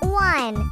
One.